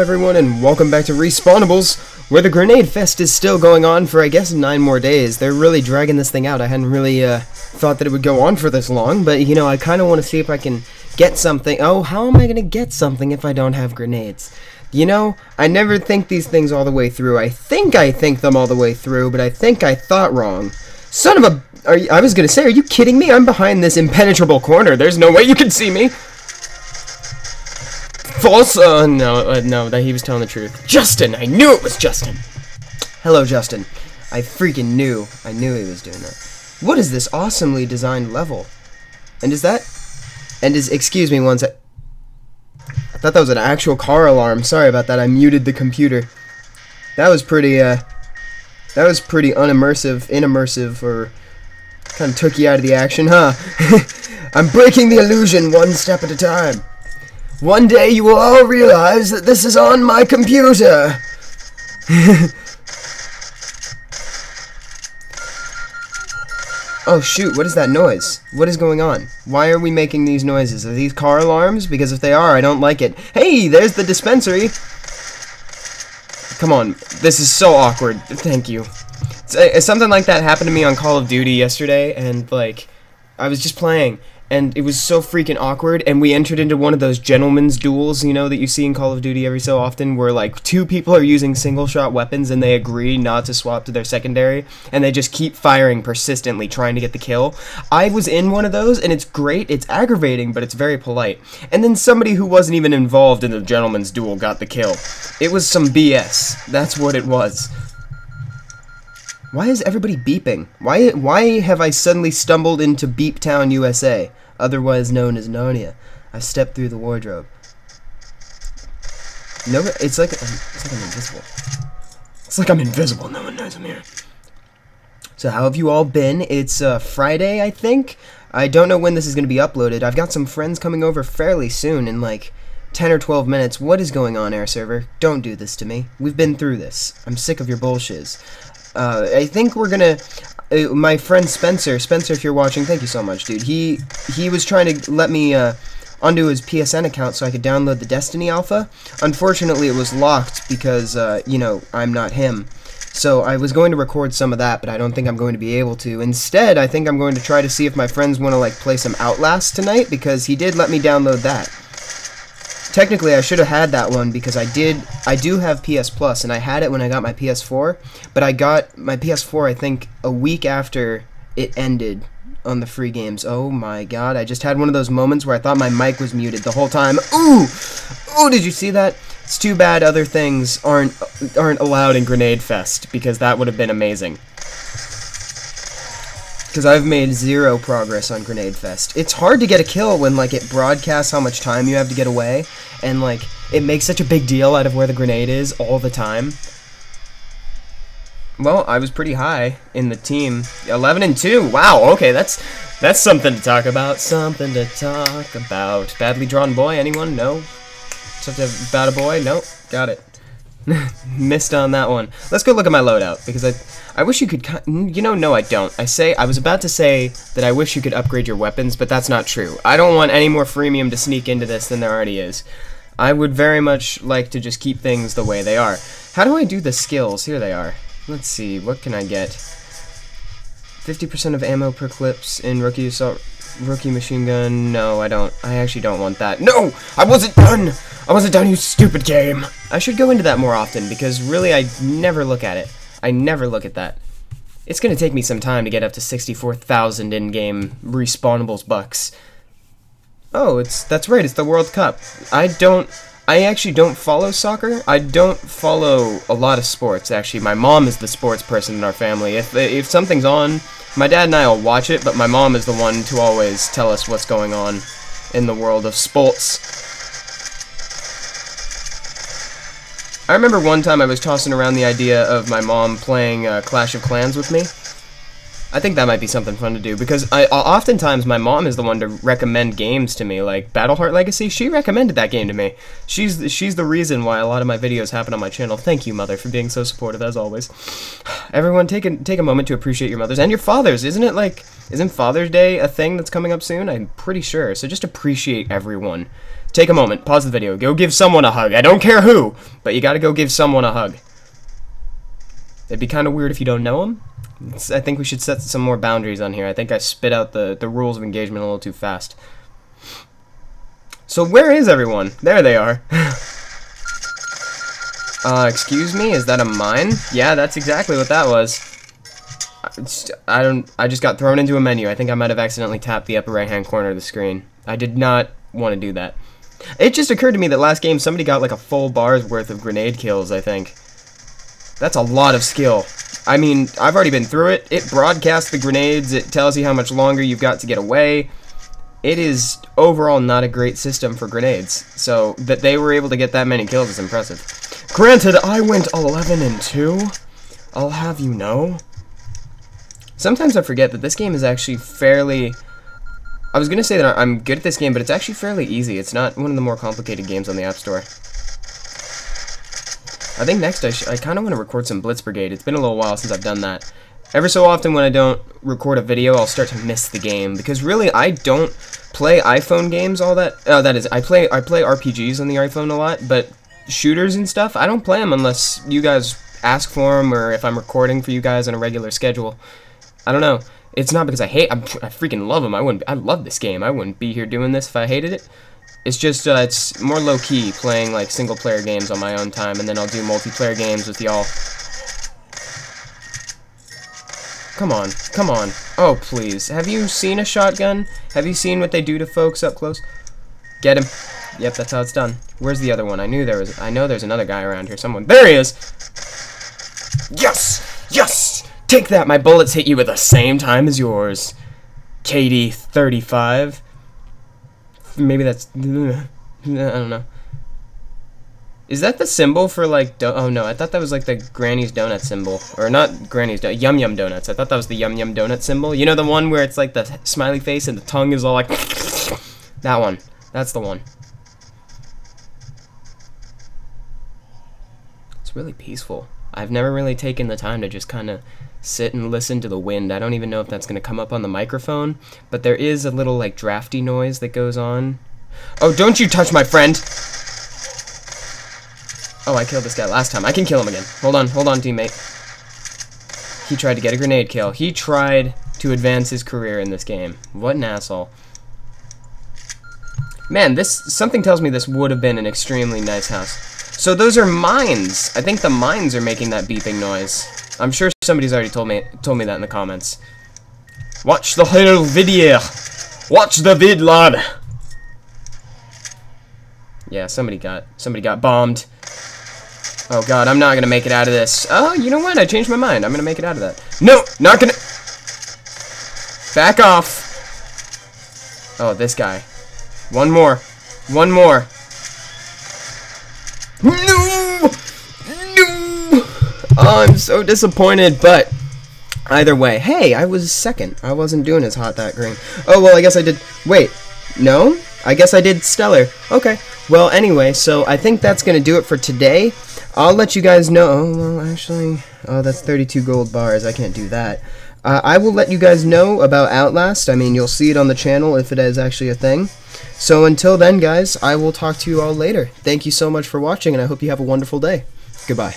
Everyone and welcome back to Respawnables, where the Grenade Fest is still going on for I guess nine more days. They're really dragging this thing out. I hadn't really uh, thought that it would go on for this long, but you know, I kind of want to see if I can get something. Oh, how am I going to get something if I don't have grenades? You know, I never think these things all the way through. I think I think them all the way through, but I think I thought wrong. Son of a... You, I was going to say, are you kidding me? I'm behind this impenetrable corner. There's no way you can see me. False. Uh, no, uh, no, that he was telling the truth. Justin, I knew it was Justin. Hello, Justin. I freaking knew. I knew he was doing that. What is this awesomely designed level? And is that? And is excuse me one sec. I thought that was an actual car alarm. Sorry about that. I muted the computer. That was pretty. Uh, that was pretty unimmersive, inimmersive, or kind of took you out of the action, huh? I'm breaking the illusion one step at a time. One day you will all realize that this is on my computer. oh shoot, what is that noise? What is going on? Why are we making these noises? Are these car alarms? Because if they are, I don't like it. Hey, there's the dispensary. Come on, this is so awkward. Thank you. Uh, something like that happened to me on Call of Duty yesterday, and like, I was just playing, and it was so freaking awkward and we entered into one of those gentlemen's duels you know that you see in call of duty every so often where like two people are using single shot weapons and they agree not to swap to their secondary and they just keep firing persistently trying to get the kill. I was in one of those and it's great it's aggravating but it's very polite. And then somebody who wasn't even involved in the gentleman's duel got the kill. It was some bs that's what it was. Why is everybody beeping? Why why have I suddenly stumbled into Beep Town, USA? Otherwise known as Narnia. I stepped through the wardrobe. No, it's like it's like I'm invisible. It's like I'm invisible. No one knows I'm here. So how have you all been? It's uh, Friday, I think. I don't know when this is going to be uploaded. I've got some friends coming over fairly soon in like 10 or 12 minutes. What is going on, Air Server? Don't do this to me. We've been through this. I'm sick of your bullshiz. Uh, I think we're gonna uh, my friend Spencer, Spencer, if you're watching, thank you so much, dude. He he was trying to let me uh, onto his PSN account so I could download the Destiny alpha. Unfortunately, it was locked because uh, you know I'm not him. So I was going to record some of that, but I don't think I'm going to be able to. Instead, I think I'm going to try to see if my friends want to like play some Outlast tonight because he did let me download that. Technically, I should have had that one because I did. I do have PS Plus, and I had it when I got my PS4. But I got my PS4, I think, a week after it ended on the free games. Oh my god! I just had one of those moments where I thought my mic was muted the whole time. Ooh, ooh! Did you see that? It's too bad other things aren't aren't allowed in Grenade Fest because that would have been amazing. Because I've made zero progress on Grenade Fest. It's hard to get a kill when, like, it broadcasts how much time you have to get away, and, like, it makes such a big deal out of where the grenade is all the time. Well, I was pretty high in the team. 11 and 2. Wow, okay, that's that's something to talk about. Something to talk about. Badly drawn boy, anyone? No? Something about a boy? Nope. Got it. Missed on that one. Let's go look at my loadout because I, I wish you could. You know, no, I don't. I say I was about to say that I wish you could upgrade your weapons, but that's not true. I don't want any more freemium to sneak into this than there already is. I would very much like to just keep things the way they are. How do I do the skills? Here they are. Let's see. What can I get? 50% of ammo per clips in rookie assault rookie machine gun. No, I don't. I actually don't want that. No! I wasn't done! I wasn't done, you stupid game! I should go into that more often, because really I never look at it. I never look at that. It's gonna take me some time to get up to 64,000 in-game respawnables bucks. Oh, it's that's right, it's the World Cup. I don't... I actually don't follow soccer. I don't follow a lot of sports, actually. My mom is the sports person in our family. If, if something's on, my dad and I will watch it, but my mom is the one to always tell us what's going on in the world of sports. I remember one time I was tossing around the idea of my mom playing uh, Clash of Clans with me. I think that might be something fun to do because I oftentimes my mom is the one to recommend games to me, like Battleheart Legacy. She recommended that game to me. She's she's the reason why a lot of my videos happen on my channel. Thank you, mother, for being so supportive as always. Everyone, take a take a moment to appreciate your mothers and your fathers. Isn't it like isn't Father's Day a thing that's coming up soon? I'm pretty sure. So just appreciate everyone. take a moment, pause the video, go give someone a hug. I don't care who, but you gotta go give someone a hug. It'd be kind of weird if you don't know them. I think we should set some more boundaries on here. I think I spit out the, the rules of engagement a little too fast. So where is everyone? There they are. uh, excuse me, is that a mine? Yeah, that's exactly what that was. I don't. I just got thrown into a menu. I think I might have accidentally tapped the upper right hand corner of the screen. I did not want to do that. It just occurred to me that last game somebody got like a full bar's worth of grenade kills. I think that's a lot of skill. I mean, I've already been through it. It broadcasts the grenades. It tells you how much longer you've got to get away. It is overall not a great system for grenades. So that they were able to get that many kills is impressive. Granted, I went 11 and 2. I'll have you know. Sometimes I forget that this game is actually fairly... I was going to say that I'm good at this game, but it's actually fairly easy. It's not one of the more complicated games on the App Store. I think next I, I kind of want to record some Blitz Brigade. It's been a little while since I've done that. Every so often when I don't record a video, I'll start to miss the game. Because really, I don't play iPhone games all that... Uh, that is, I play, I play RPGs on the iPhone a lot, but shooters and stuff, I don't play them unless you guys ask for them or if I'm recording for you guys on a regular schedule. I don't know. It's not because I hate. I'm, i freaking love them. I wouldn't. I love this game. I wouldn't be here doing this if I hated it. It's just uh, it's more low key playing like single player games on my own time, and then I'll do multiplayer games with y'all. Come on, come on. Oh please, have you seen a shotgun? Have you seen what they do to folks up close? Get him. Yep, that's how it's done. Where's the other one? I knew there was. I know there's another guy around here. Someone. There he is. Yes, yes. Take that, my bullets hit you at the same time as yours. KD35. Maybe that's... I don't know. Is that the symbol for, like... oh, no. I thought that was, like, the Granny's Donut symbol. Or not Granny's Donut. Yum Yum Donuts. I thought that was the Yum Yum Donut symbol. You know the one where it's, like, the smiley face and the tongue is all, like... that one. That's the one. It's really peaceful. I've never really taken the time to just kind of sit and listen to the wind. I don't even know if that's going to come up on the microphone, but there is a little like drafty noise that goes on. Oh, don't you touch my friend! Oh, I killed this guy last time. I can kill him again. Hold on, hold on, teammate. He tried to get a grenade kill. He tried to advance his career in this game. What an asshole. Man, this something tells me this would have been an extremely nice house. So those are mines. I think the mines are making that beeping noise. I'm sure somebody's already told me told me that in the comments. Watch the whole video. Watch the vid, lad. Yeah, somebody got somebody got bombed. Oh god, I'm not gonna make it out of this. Oh, you know what? I changed my mind. I'm gonna make it out of that. No, not gonna. Back off. Oh, this guy. One more. One more. No! I'm so disappointed, but either way. Hey, I was second. I wasn't doing as hot that green. Oh, well, I guess I did... Wait, no? I guess I did stellar. Okay. Well, anyway, so I think that's going to do it for today. I'll let you guys know... Oh, well, actually... Oh, that's 32 gold bars. I can't do that. Uh, I will let you guys know about Outlast. I mean, you'll see it on the channel if it is actually a thing. So until then, guys, I will talk to you all later. Thank you so much for watching, and I hope you have a wonderful day. Goodbye.